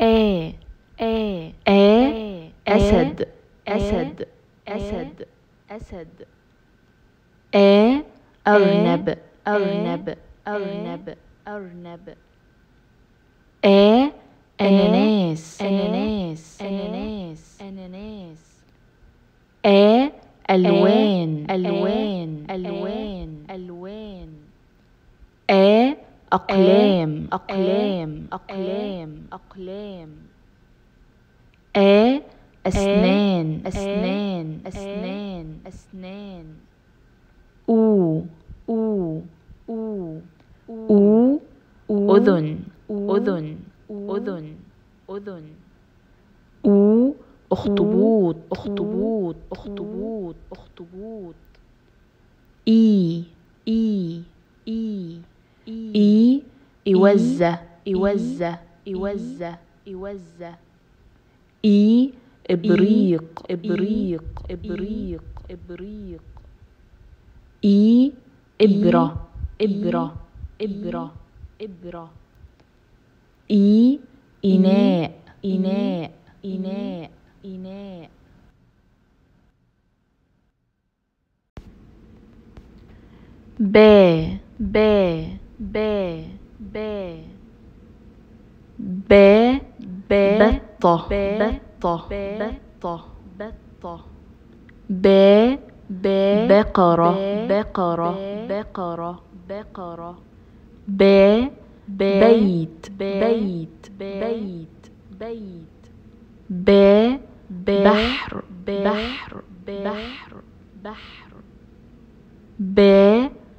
A A أسد أسد أسد أسد A أرنب أرنب أرنب أرنب A أناناس أناناس أناناس أناناس A ألوان ألوان ألوان ألوان A أقلام أقلام أقلام أقلام. A أسنان أسنان أسنان. أسنان. أو أو أو أو. أذن أذن أذن. أذن. أو أخطبوط أخطبوط أخطبوط. أخطبوط. إي إي إي. إي إوزة إوزة إوزة إوزة إي إبريق إبريق إبريق إبريق. إي إبرة إبرة إبرة. إبرة. إي إناء إناء إناء إناء. ب ب ب ب. ب. ب. بطة. بطة. بطة. بطة. ب. ب. بقرة. بقرة. بقرة. بقرة. ب. بيت. بيت. بيت. بيت. ب. بحر. بحر. بحر. بحر. ب.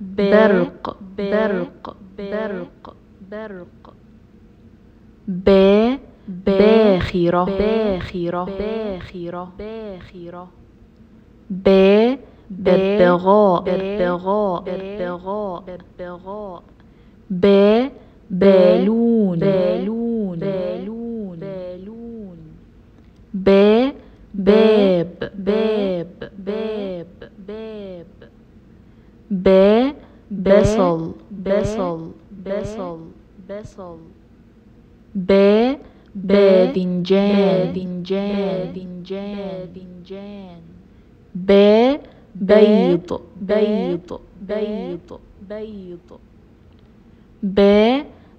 برق. برق. برق. برق. ب باخرة. باخرة. باخرة. باخرة. ب ببغاء ببغاء ببغاء ببغاء ب بالون بالون. بالون بالون. ب باب. باب. باب. باب. ب بصل. بصل بصل بصل ب باذنجان باذنجان باذنجان ب بيض بيض بيض بيض ب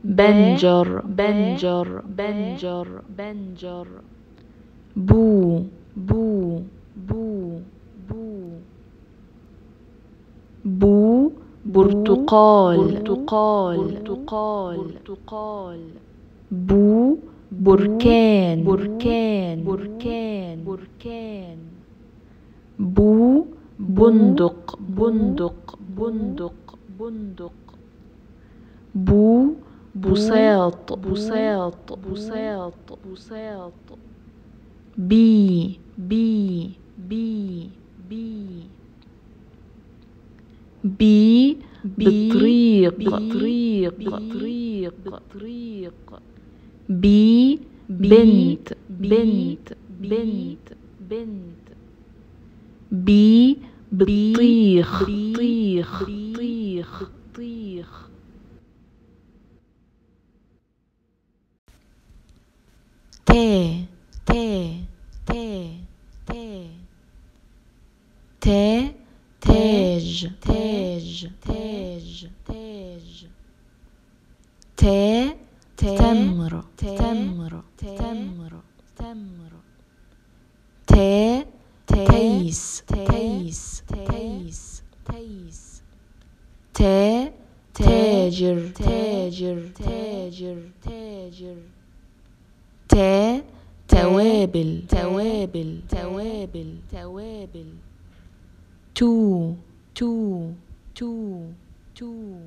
بنجر بنجر بنجر بنجر بو بو بو بو بو برتقال. برتقال. برتقال. برتقال. بو بركان. بركان. بركان. بركان. بو بندق. بندق. بندق. بندق. بو بساط بساط بساط بساط بي. بي. بي. بي. بي بطريق بطريق بطريق بطريق بي بنت. بنت. بنت بنت. بي بطيخ. بطيخ. بطيخ. بطيخ. ت ت ت ت. ت تاج. تاج تاج تاج ت تمر تمر تمر تمر ت تيس تيس تيس تيس ت تاجر تاجر تاجر تاجر ت توابل توابل توابل توابل تو تو تو تو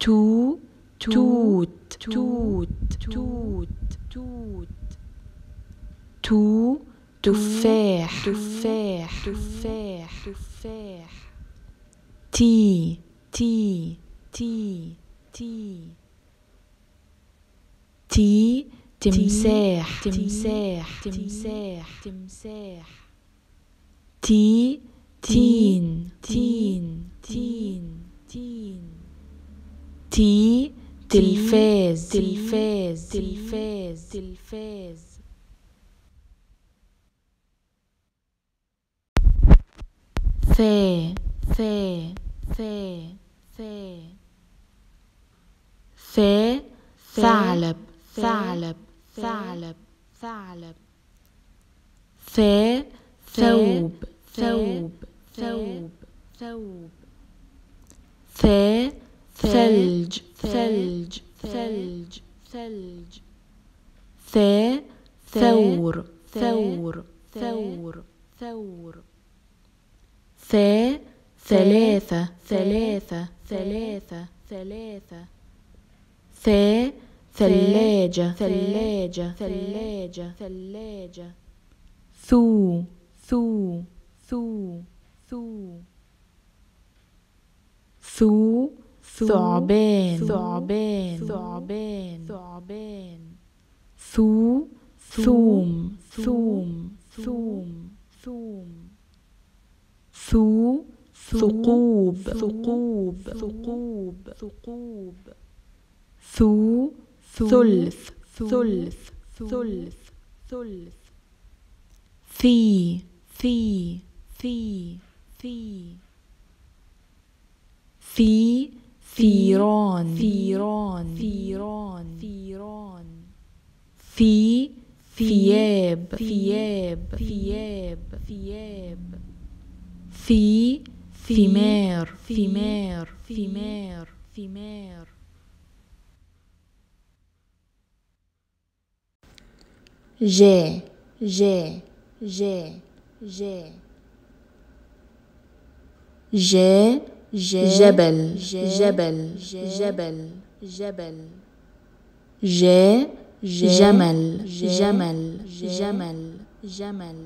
تو توت توت توت توت تو تفاح تفاح تفاح تفاح تي تي تي تي تي تمساح تمساح تمساح تمساح تي تين تين تين تين. تي تلفاز تلفاز تلفاز تلفاز. ثا ثا ثا ثا ثا ثعلب ثعلب ثعلب ثعلب. ثا ثوب ثوب. ثوب. ثوب. ثا ثلج. ثلج. ثلج. ثلج. ثا ثور. ثور. ثور. ثور. ثا ثلاثة. ثلاثة. ثلاثة. ثلاثة. ثا ثلاجة. ثلاجة. ثلاجة. ثلاجة. ثو. ثو. ثو. ثو ثو ثعبان ثعبان ثعبان ثعبان ثو ثوم ثوم ثوم ثوم ثو ثقوب ثقوب ثقوب ثقوب ثو ثلث ثلث ثلث ثلث في في في في. في ثيران. ثيران. ثيران. ثيران. ثي ثياب. ثياب. ثياب. ثياب. ثي ثمار. ثمار. ثمار. ثمار. جا جا جا جا جا جبل جبل جبل جبل. جا جمل جمل جمل. جمل.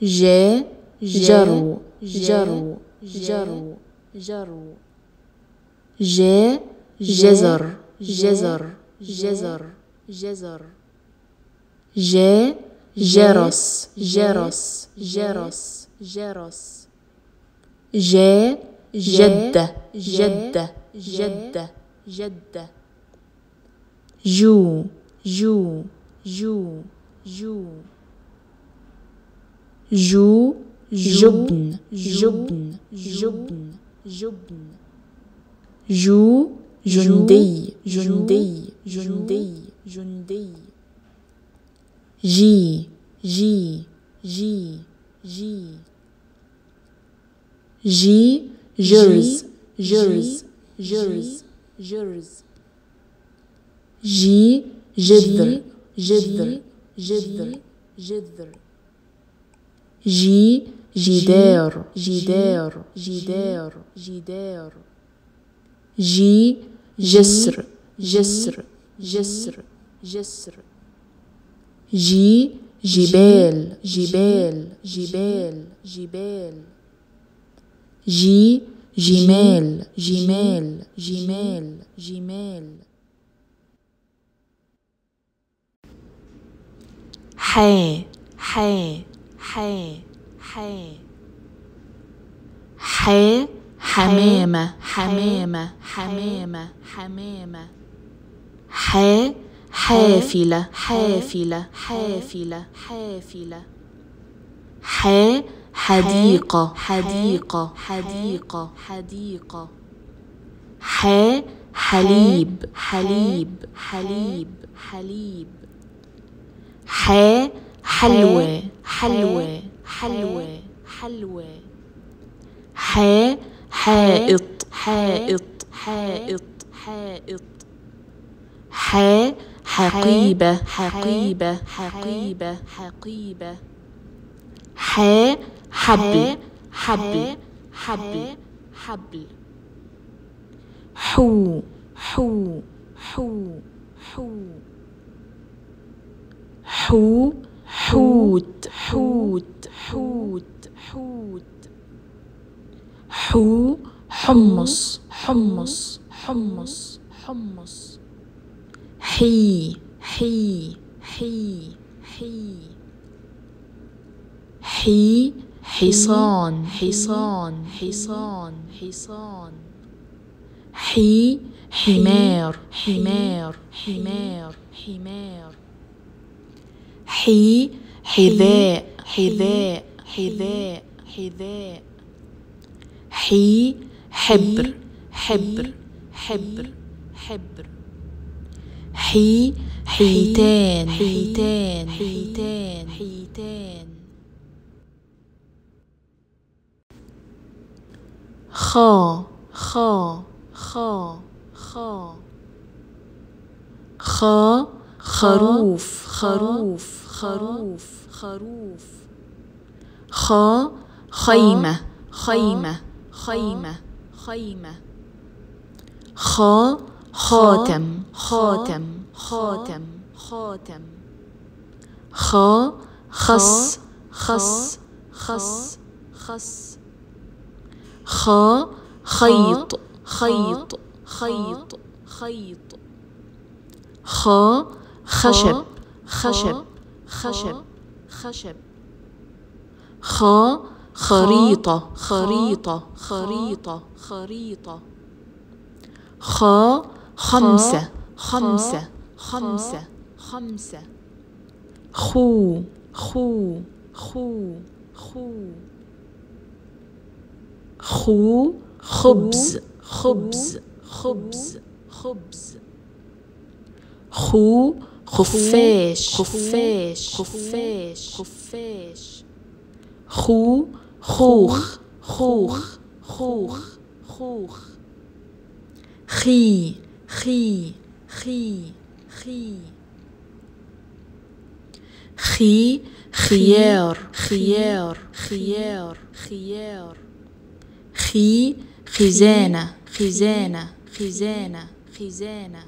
جا جرو جرو جرو. جرو. جا جزر جزر جزر. جزر. جا جرس جرس جرس جرس جا جدة جدة جدة جدة جو جو جو جو. جو جبن جبن جبن جبن جو جندي جندي جندي. جندي. جي جي جي جي جي جرز جرز جرز جرز جي جذر جذر جذر جذر جي جدار جدار جدار جدار جي جسر جسر جسر جسر جي جبال جبال جبال جبال جي جمال جمال جمال جمال حي حي حي حي حي حمامة حمامة حمامة حمامة حي حافلة حافلة حافلة حافلة حي حديقة. حديقة. حديقة. حديقة. حي حليب. حليب. حليب. حليب. حي حلوى حلوى حلوى حلوى حي حائط. حائط. حائط. حائط. حي حقيبة. حقيبة. حقيبة. حقيبة. حي حبل حبل حبل حبل حو حو حو حو. حو حوت حوت حوت حوت. حو حمص حمص حمص حمص. حي حي حي حي. حي حصان. حصان. حصان. حصان. حي. حمار. حمار. حمار. حمار. حي. حذاء. حذاء. حذاء. حذاء. حي. حبر. حبر. حبر. حبر. حي. حيتان. حيتان. حيتان. حيتان. خا خا خا خا. خا خروف خروف خروف خروف. خا خيمة خيمة خيمة خيمة خا خاتم خاتم خاتم خاتم. خا خص خص خص خص خا خيط خيط خيط خيط. خا خشب خشب خشب. خشب. خا خريطة خريطة خريطة. خريطة. خا خمسة خمسة خمسة. خمسة. خو خو خو خو. خو خبز خبز خبز خبز. خو خفاش خفاش خفاش خفاش خو خوخ خوخ خوخ خوخ. خي خي خي خي خي خيار خيار خيار خيار خي خزانة خزانة خزانة خزانة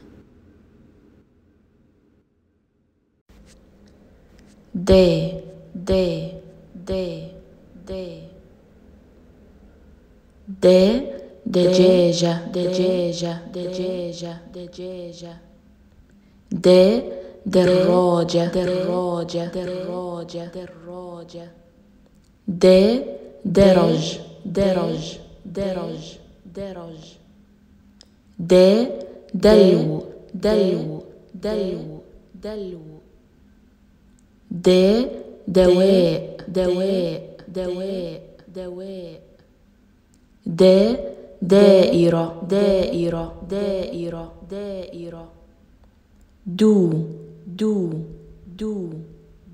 د د د د د دجاجة دجاجة دجاجة دجاجة د دراجة دراجة دراجة دراجة د درج درج درج درج د دلو دلو دلو دلو د دواء دواء دواء دواء د دائرة دائرة دائرة دائرة دو دو دو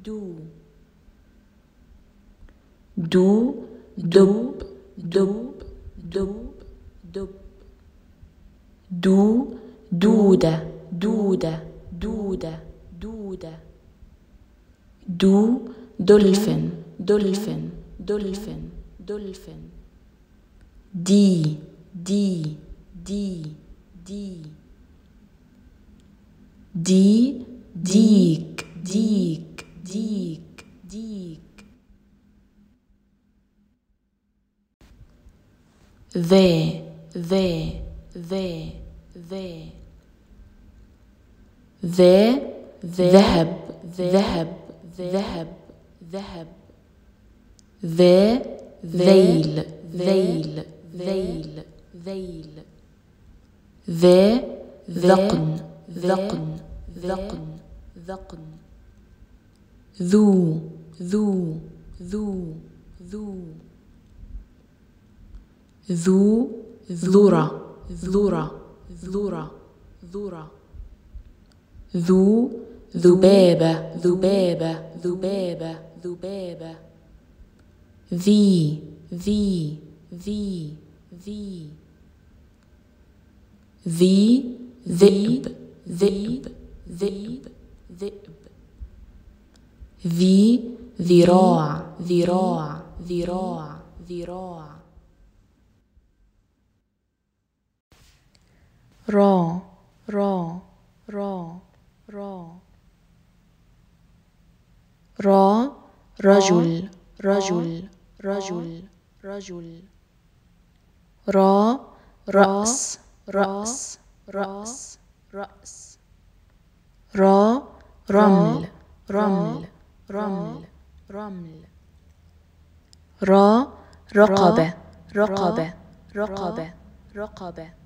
دو دو دب دب دب دب. دو دودة دودة دودة دودة. دو دولفين دولفين دولفين دولفين. دي دي دي دي. دي ديك ديك ديك ذا ذا ذا ذا ذا ذهب ذهب ذهب. ذهب. ذا ذيل ذيل ذيل ذيل. ذا ذقن ذقن ذقن. ذقن. ذو ذو ذو ذو. ذو ذرة ذرة ذرة ذرة ذو ذبابة ذبابة ذبابة ذبابة ذي ذي ذي ذي ذي ذئب ذئب ذئب ذئب ذي ذراع ذراع ذراع ذراع را را را را را رجل رجل رجل رجل را رأس رأس رأس رأس را رمل رمل رمل رمل را رقبة رقبة رقبة رقبة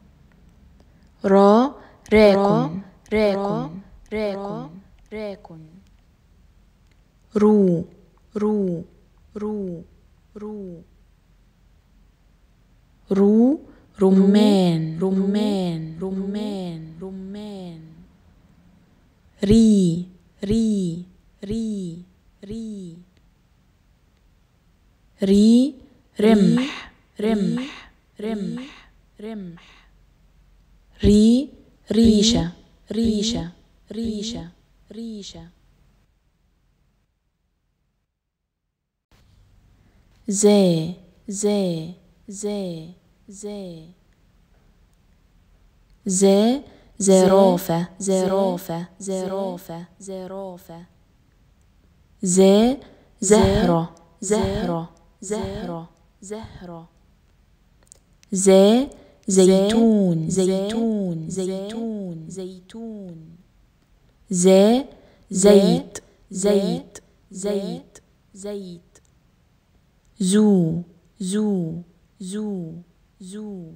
را راكن راكن راكن راكن رو. رو. رو. رو. رو. رمان رمان رمان رمان ري ري ري ري ري رمح. رمح. رمح. رمح. ري ريشة. ريشة. ريشة. ريشة. زي زي زي زي. زي زرافة زرافة زرافة زرافة زي زهرة. زهرة. زهرة. زهرة. زي زيتون زيتون زيتون زيتون زي زيت زيت زيت زيت. زو زو زو زو.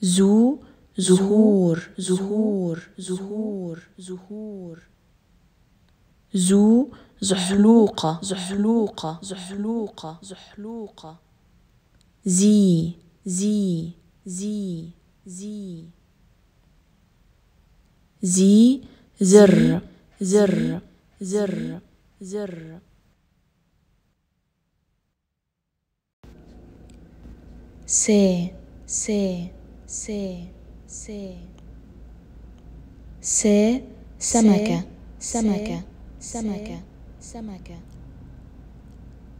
زو زهور زهور زهور زهور. زو زحلوقة زحلوقة زحلوقة زحلوقة. زي. زي زي زي زي زر زر زر زر سي سي سي سي سي سمكة سمكة سمكة سمكة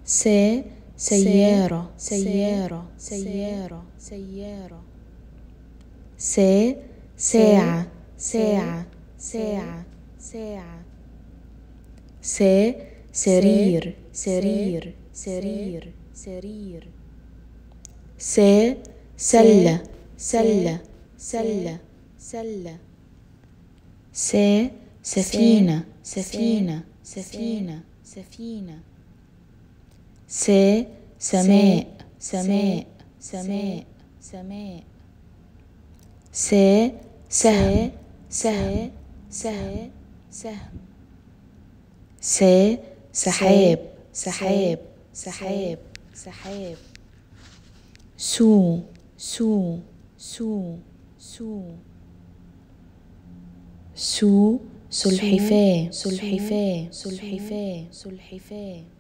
سي سيارة. سيارة. سيارة. سيارة. سي ساعة. ساعة. ساعة. ساعة. سي سرير. سرير. سرير. سرير. سي سلة. سلة. سلة. سلة. سي سفينة. سفينة. سفينة. سفينة. سي سماء سماء سماء سماء سي سهم سهم سهم سهم سي سحاب سحاب سحاب سحاب سو سو سو سو سو سلحفاة سلحفاة سلحفاة سلحفاة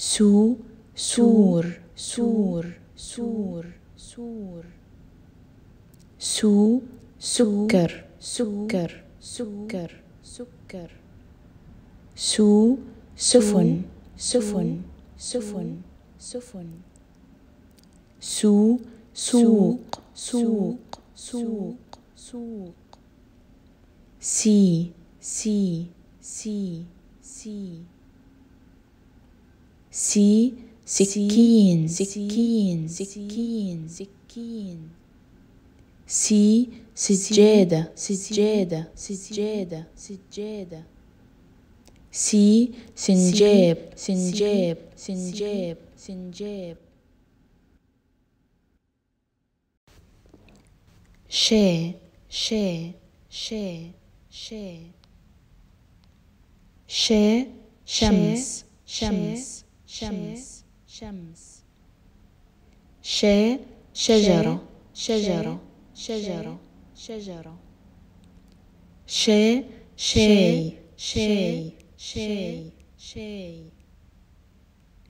سو سور. سور. سور. سور. سو سكر. سكر. سكر. سكر. سو سفن. سفن. سفن. سفن. سو سوق. سوق. سوق. سوق. سي. سي. سي. سي. سي سكين سكين سكين سكين سي سجادة سجادة سجادة سجادة سي سنجاب سنجاب سنجاب سنجاب شي شي شي شي شي شمس شمس شمس. شمس. شي شجرة. شجرة. شجرة. شجرة. شي شاي شاي شاي شاي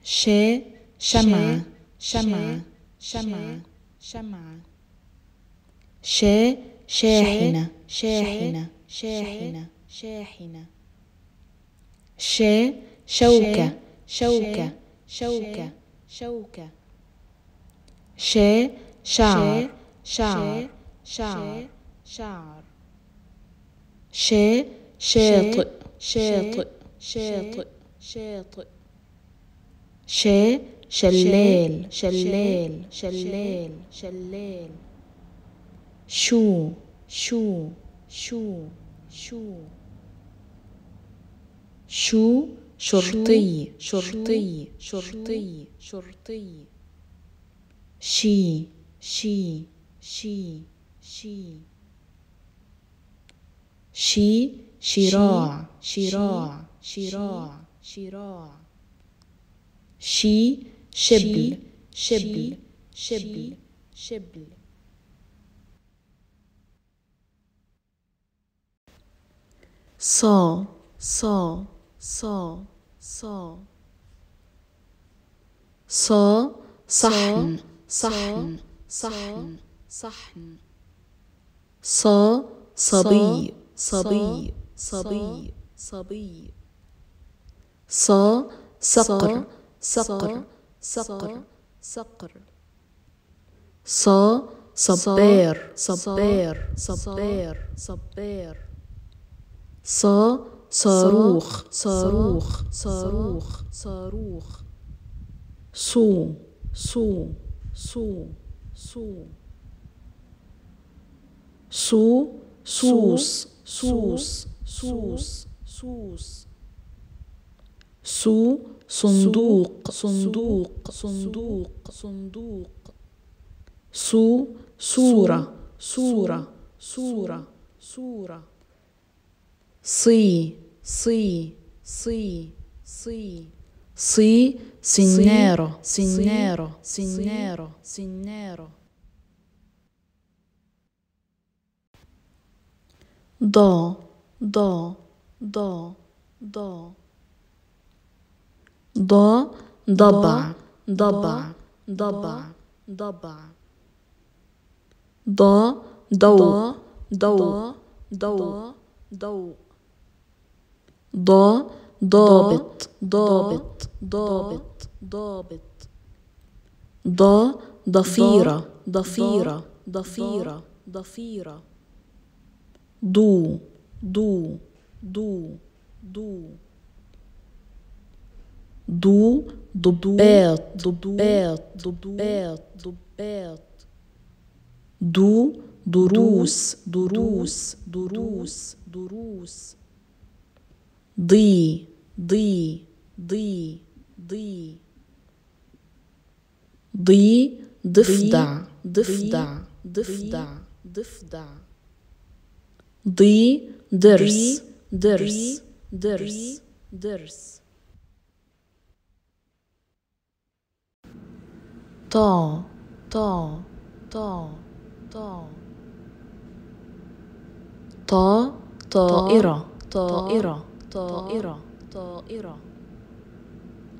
شي. شمعة شمعة شمعة شمعة شي شاحنة. شاحنة. شاحنة. شاحنة. شي شوكة. شوكة. شوكة شوكة. شي شعر. شعر. شعر. شعر. شي شاطئ شاطئ شاطئ شاطئ شي شلال شلال شلال شلال شو. شو. شو. شو. شو. شرطي شرطي شرطي شرطي. شي شي شي شي. شي شراع شراع شراع. شراع. شي شبل شبل شبل. شبل. صا صا. صا صا صا صحن صحن صحن صحن صا صبي صبي صبي صبي صا صقر صقر صقر صقر صا صبير صبير صبير صبير صا صاروخ صاروخ صاروخ صاروخ صو صو صو صو صو صوص صوص صوص صوص. صو صندوق صندوق صندوق. صندوق. صو صورة صورة صورة صورة صي، صي، صي، sí. Sí, sin sí, dinero, sin dinero, sin dinero, sin dinero. Do, do, do, do. Do, doba, doba, doba, doba. Do, do, do, do, do, do. ضا ضابط. ضابط. ضابط. ضابط. ضا ضفيرة. ضفيرة. ضفيرة. ضفيرة. ضو ضو ضو ضو ضو ضباط ضباط ضباط ضباط دو. دروس. دروس. دروس. دروس. ضي ضي ضي ضي. ضي ضفدع ضفدع ضفدع ضفدع. ضي درس درس درس. درس. طا طا طا طا طا طائرة. طائرة. طائرة. طائرة.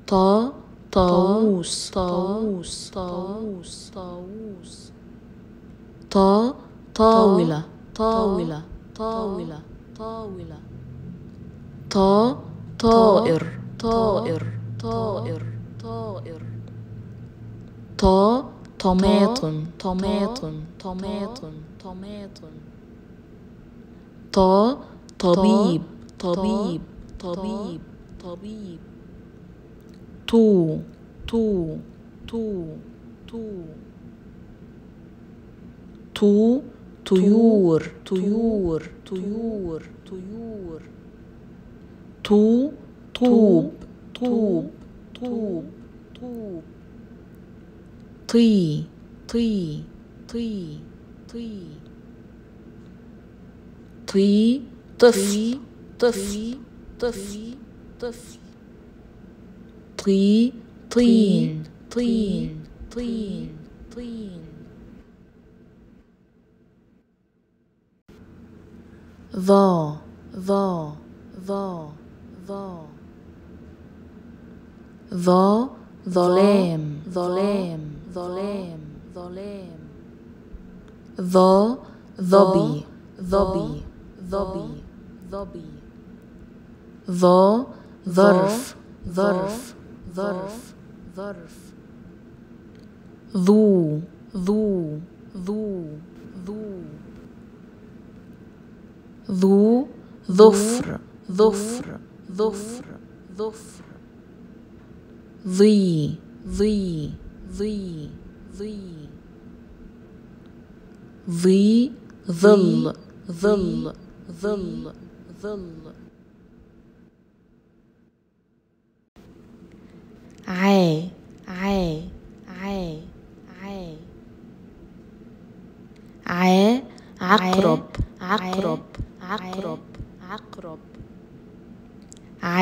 طا طاووس طاووس طاووس طاووس طا طاولة طاولة طاولة طاولة. طا طائر طائر طائر طائر. طا طماطم طماطم طماطم طماطم. طا طبيب طبيب طبيب طبيب. تو تو تو تو. تو طيور طيور طيور. طيور. تو طوب طوب طوب. طوب طي طي طي. طي طي طفل. طفل طفل طفل طي طين طين طين طين ظا ظا ظا ظا ظا ظلام ظلام ظلام ظلام ظا ظبي ظبي ظبي ظبي ظا ظرف ظرف ظرف ظرف. ذو ذو ذو ذو ذو ظفر ظفر ظفر ظفر. ضي ضي ضي ضي ضي ظل ظل ظل ظل. عاي عاي عاي عاي. ع عقرب عقرب عقرب عقرب. ع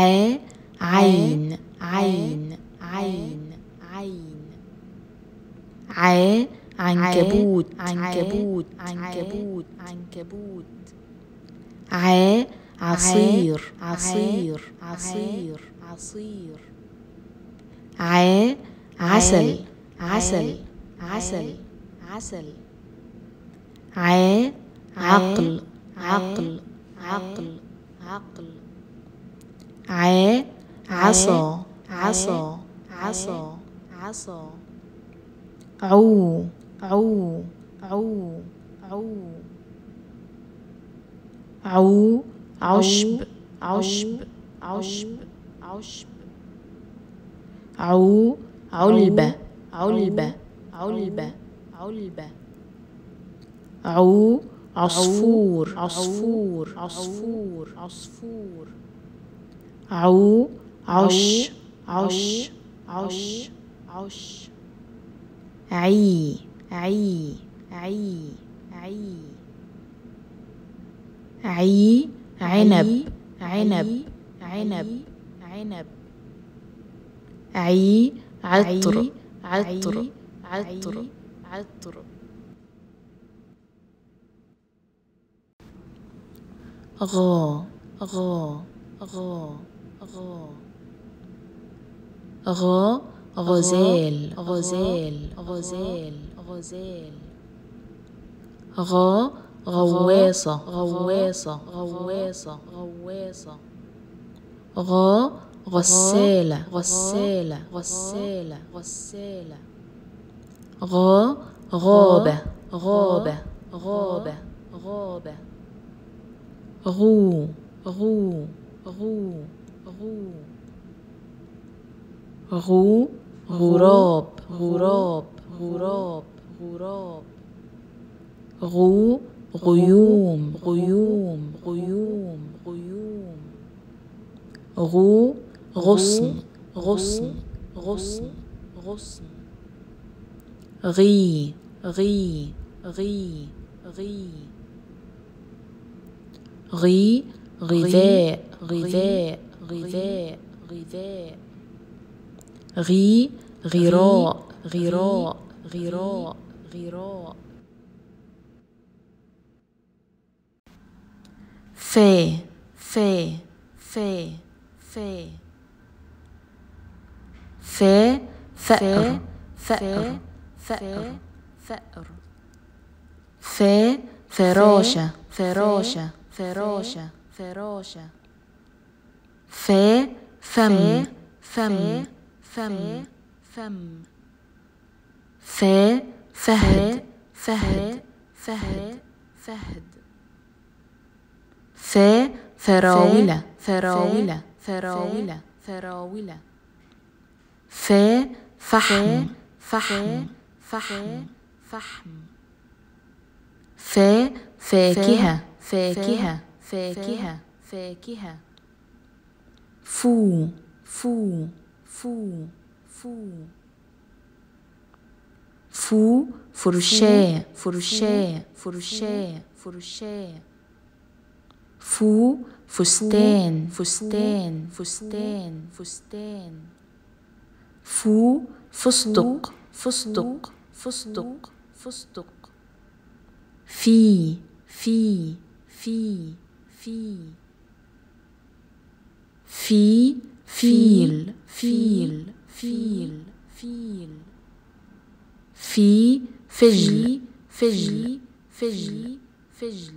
عين عين عين عين. ع عنكبوت عنكبوت عنكبوت. عنكبوت. ع عصير عصير عصير عصير. ع عسل عسل عسل عسل. ع عقل عقل عقل عقل. ع عصا عصا عصا عصا. عو عو عو عو. عو عشب عشب عشب عشب. عو علبة علبة علبة علبة عو. عصفور عصفور عصفور عصفور. عو عش عش عش. عش. عي عي عي عي. عي عنب عنب عنب عنب. عي عطر عطر عطر. عطر. غا غا غا غا غا غزال غزال غزال غزال. غا غواصة غواصة غواصة غواصة. غا غسالة. غسالة غسالة غسالة. غا غابة. غابة غابة غابة. غو غو غو غو. غو غراب. غراب غراب غراب. غو غيوم. غيوم غيوم غيوم. غو غصن غصن غصن غصن. غي غي غي غي. غي غذاء غذاء غذاء. غذاء. غي غراء غراء غراء غراء. في في في في في فأر فأر فأر فأر. في فراشة فراشة فراشة فراشة في فم فم فم فم. في فهد فهد فهد فهد في فراولة فراولة فراولة فراولة في فحم. فحم. فحم. فحم. في فاكهة. فاكهة. فاكهة. فاكهة. فو. فو. فو. فو. فو. فرشاة فرشاة فرشاة فرشاة فو. فستان. فستان. فستان. فستان. فو فستق فستق فستق فستق في في في في. في فيل فيل فيل فيل. في فجل فجل فجل. فجل.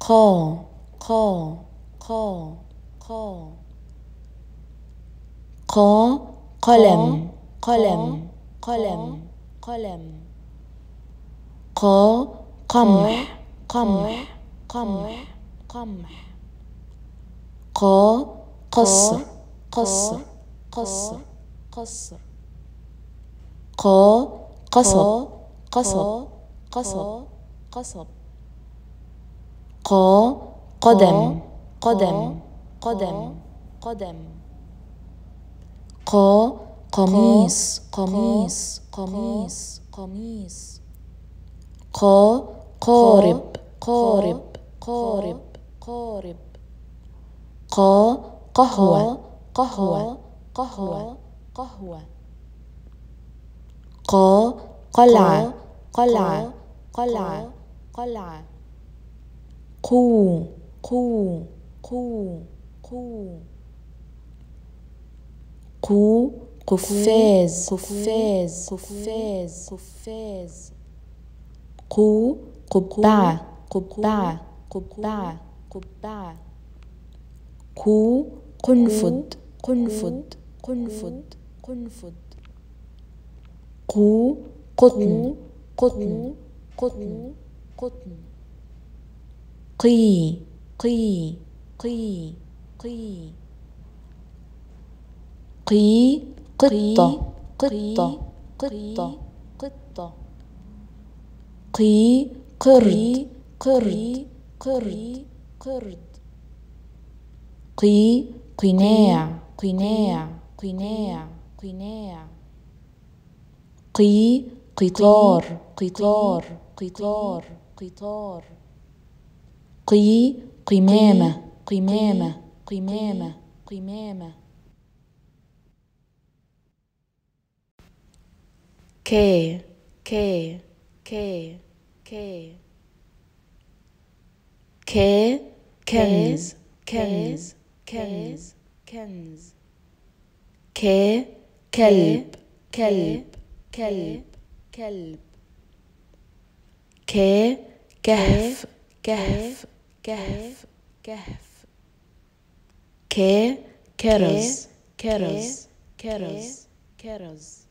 قا قا قا. قا قا قلم. قلم. قلم. قلم. قا قمح. قمح. قمح. قمح. قا قصر. قصر. قصر. قصر. قا قصب. قصب قصب. قصب. قا قدم. قدم. قدم. قدم. قا قميص. قميص. قميص. قميص. قا قارب. قارب. قارب. قارب. قا قهوة. قهوة. قهوة. قهوة. قا قلعة. قلعة. قلعة. قلعة. قو. قو. قو. قو قو قفاز قفاز قفاز قفاز قو قبعة قبعة قبعة قبعة قو قنفد قنفد قنفد قنفد قو قطن قطن قطن قطن قي قي قي قي. قي قطة قطة قطة قطة قي قرد. قرد. قرد قرد. قي قناع. قناع. قناع قناع. قي قطار. قطار. قطار قطار. قي قمامة قمامة قمامة قمامة. كي كي كي كي كي كنز كنز كنز كنز. كي كلب كلب كلب كلب. كي كهف كهف كهف كهف. كي، كيس، queros, queros, queros.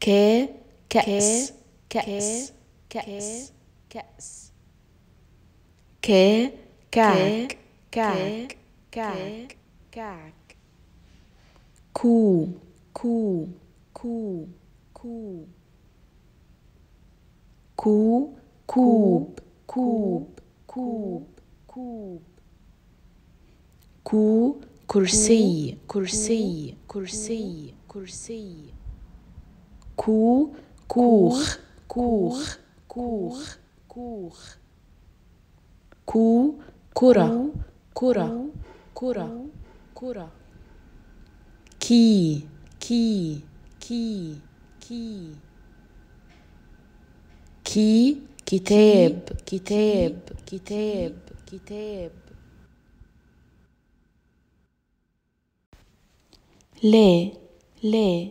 Que, quex, quex, quex, quex. Que, kák. Kák. Kák. Kák. Kú. Kú. Kú. Kú. Kú. cube, cube, cube, cube. Cu, cursi, cursi, cursi, cursi. Cu, cur, cur, cur, cur. Cu, cura, cura, cura, cura. Ki, ki, ki, ki. Ki, kitab, kitab, kitab, kitab. ليه ليه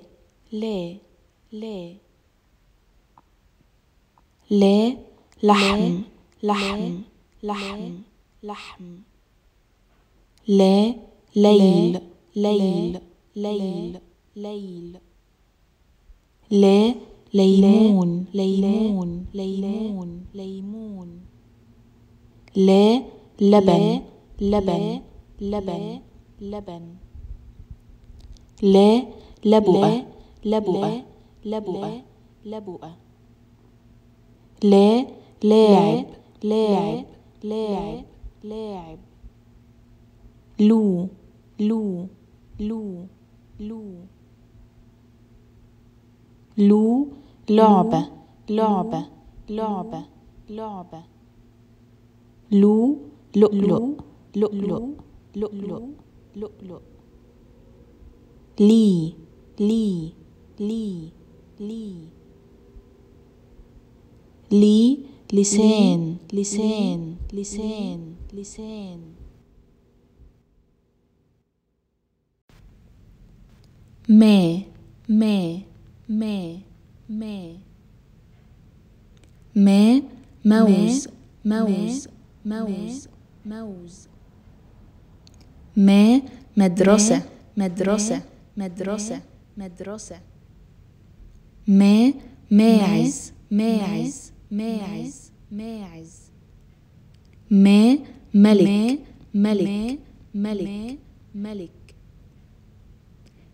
ليه ليه ليه لحم لحم لحم لحم. لا ليل ليل ليل. ليل. لا ليمون ليمون ليمون. ليمون. لا لبن لبن لبن. لبن. لا لبؤة لبؤة لبؤة لبؤة لا لاعب لاعب لاعب لاعب. لو لو لو لو لو لعبة لعبة لعبة لعبة. لو لؤلؤ لؤلؤ لؤلؤ. لؤلؤ. لي لي لي لي. لي لسان لسان لسان لسان. ما ما ما ما. ما موز موز موز موز ما. مدرسة مدرسة. مدرسة. مدرسة. ما ماعز ماعز ماعز ماعز ما ملك. ملك. ملك. ملك.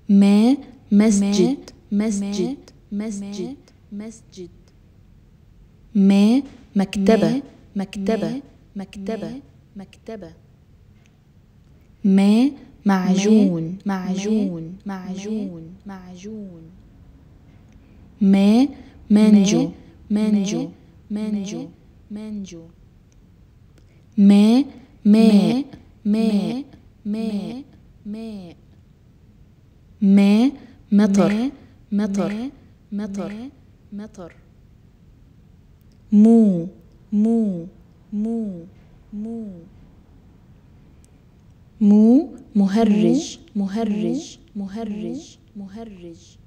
ما مسجد. مسجد مسجد. مسجد. ما مكتبة. مكتبة. مكتبة مكتبة. ما معجون معجون معجون معجون. ما منجو منجو منجو. منجو. ما ماء ماء ماء ماء ما مطر مطر مطر. مطر. مو مو مو مو. مو مهرج مهرج مهرج مهرج.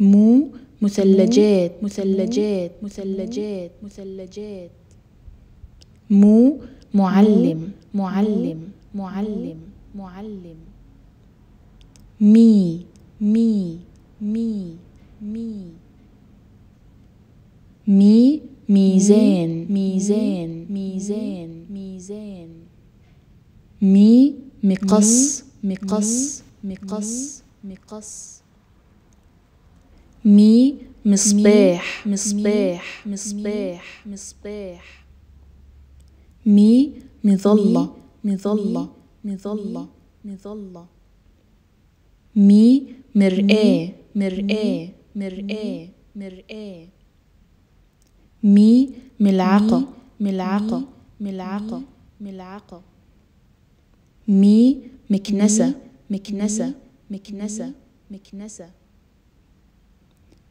مو مثلجات مثلجات مثلجات مثلجات. مو معلم معلم معلم معلم. مي مي مي مي. مي ميزان ميزان ميزان ميزان. مي مقص مقص مقص مقص. مي مصباح مصباح مصباح. مصباح. مي مظلة مظلة مظلة مظلة. مي مرآة مرآة مرآة مرآة مي. ملعقة ملعقة ملعقة ملعقة. مي مكنسة مكنسة مكنسة مكنسة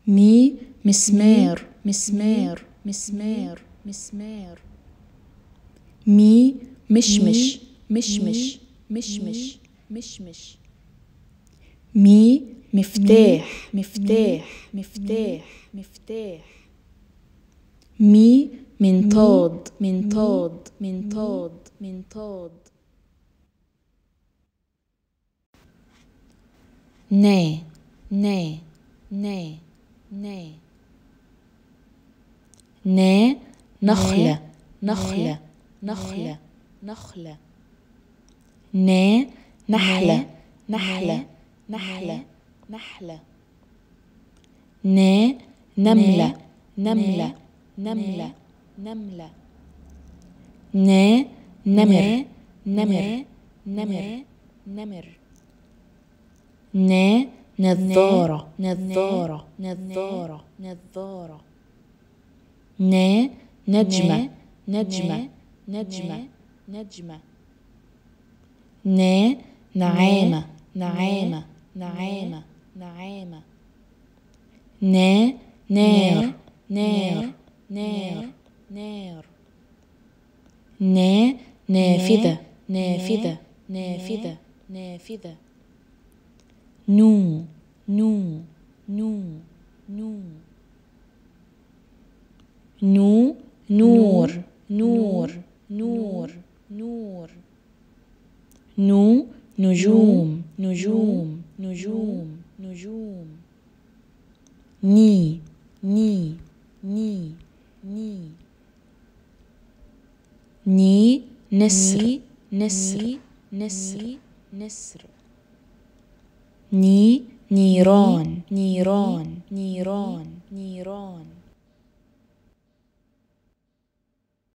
مي مسمار. مسمار. مسمار. مسمار. مي مشمش. مشمش. مشمش. مشمش. مي مفتاح. مفتاح. مفتاح. مفتاح. مي منطاد منطاد منطاد منطاد نا نا نا نا نا نخلة نخلة نخلة نخلة نا نحلة نحلة نحلة نحلة نا نملة نملة نملة نملة نا نمر نمر نمر نمر نا نظارة. نظارة. نظارة. نظارة. نا نجمة. نجمة. نجمة. نجمة. نا نعامة. نعامة. نعامة. نعامة. نا نار نار نار نار نا نافذة. نافذة. نافذة. نافذة. نو نو نو نو. نو نور نور نور نور. نو نجوم نجوم نجوم نجوم. ني ني ني ني. ني نسر نسر نسر نسر. نی نیران نیران نیران نیران